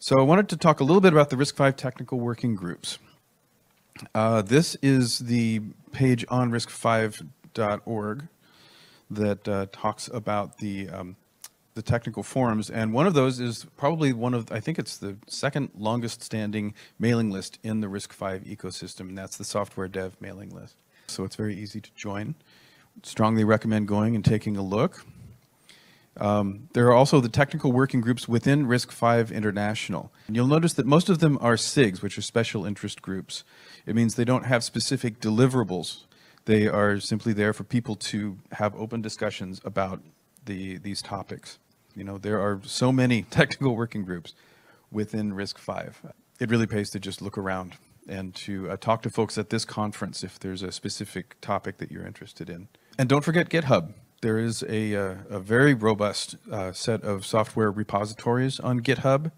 So I wanted to talk a little bit about the RISC-V technical working groups. Uh, this is the page on riscv.org that uh, talks about the um, the technical forums, and one of those is probably one of I think it's the second longest standing mailing list in the RISC-V ecosystem, and that's the software dev mailing list. So it's very easy to join. Strongly recommend going and taking a look. Um, there are also the technical working groups within RISC-V International. And you'll notice that most of them are SIGs, which are special interest groups. It means they don't have specific deliverables. They are simply there for people to have open discussions about the, these topics. You know, there are so many technical working groups within Risk Five. It really pays to just look around and to uh, talk to folks at this conference if there's a specific topic that you're interested in. And don't forget GitHub there is a, uh, a very robust uh, set of software repositories on GitHub.